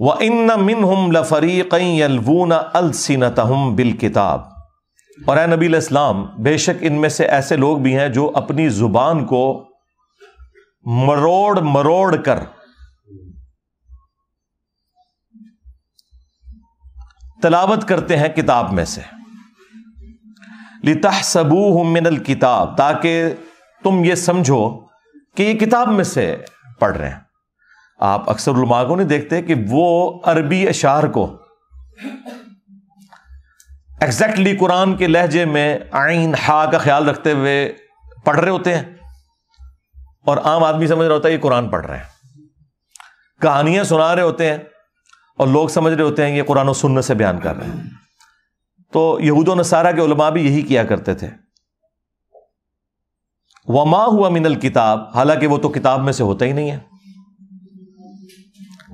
व इन मिन हम लफरीकून अलसिनतम बिल किताब और नबी इस्लाम, बेशक इनमें से ऐसे लोग भी हैं जो अपनी ज़ुबान को मरोड़ मरोड़ कर तलावत करते हैं किताब में से। लिता सबू लितहसबू मिनल किताब, ताकि तुम ये समझो कि ये किताब में से पढ़ रहे हैं। आप अक्सर को नहीं देखते कि वो अरबी अशार को एग्जैक्टली exactly कुरान के लहजे में आइन हा का ख्याल रखते हुए पढ़ रहे होते हैं। और आम आदमी समझ रहा होता है ये कुरान पढ़ रहे हैं। कहानियाँ सुना रहे होते हैं और लोग समझ रहे होते हैं ये कुरान और से बयान कर रहे हैं। तो यहूद नसारा के उलमा भी यही किया करते थे। वमा हुआ मिनल किताब, हालाँकि वो तो किताब में से होता ही नहीं है।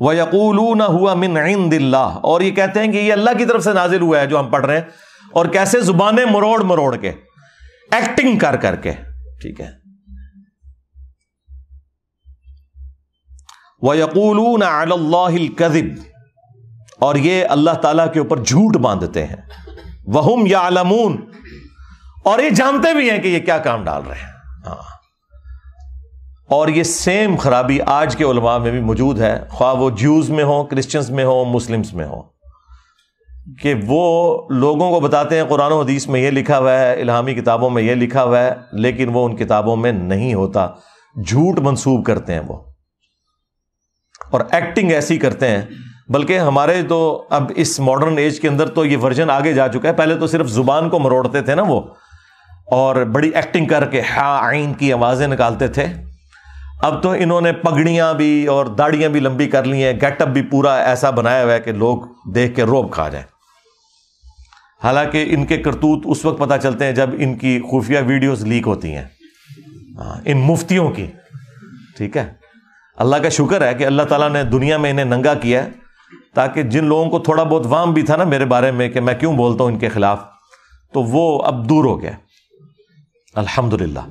वह यकूलू न हुआ मिन दिल्ला और ये कहते हैं कि ये अल्लाह की तरफ़ से नाजिल हुआ है जो हम पढ़ रहे हैं। और कैसे जुबानें मरोड़ मरोड़ के एक्टिंग कर करके, ठीक है। वह यकूलून कदिब और ये अल्लाह ताला के ऊपर झूठ बांधते हैं। वहुम या आलमून और ये जानते भी हैं कि ये क्या काम डाल रहे हैं। हाँ। और ये सेम खराबी आज के उलमा में भी मौजूद है। ख्वाह वो ज्यूज में हो क्रिश्चियंस में हो मुस्लिम्स में हो। कि वो लोगों को बताते हैं, कुरान हदीस में ये लिखा हुआ है इलामी किताबों में ये लिखा हुआ है, लेकिन वो उन किताबों में नहीं होता। झूठ मंसूब करते हैं वो। और एक्टिंग ऐसी करते हैं। बल्कि हमारे तो अब इस मॉडर्न एज के अंदर तो ये वर्जन आगे जा चुका है। पहले तो सिर्फ़ ज़ुबान को मरोड़ते थे ना वो। और बड़ी एक्टिंग करके, हा, आइन की आवाज़ें निकालते थे। अब तो इन्होंने पगड़ियाँ भी और दाढ़ियाँ भी लंबी कर ली हैं। गेटअप भी पूरा ऐसा बनाया हुआ है कि लोग देख के रोब खा जाए। हालाँकि इनके करतूत उस वक्त पता चलते हैं जब इनकी खुफिया वीडियोस लीक होती हैं। हाँ, इन मुफ्तियों की। ठीक है? अल्लाह का शुक्र है कि अल्लाह ताला ने दुनिया में इन्हें नंगा किया ताकि जिन लोगों को थोड़ा बहुत वाम भी था ना मेरे बारे में कि मैं क्यों बोलता हूँ इनके खिलाफ तो वो अब दूर हो गया। अल्हम्दुलिल्लाह।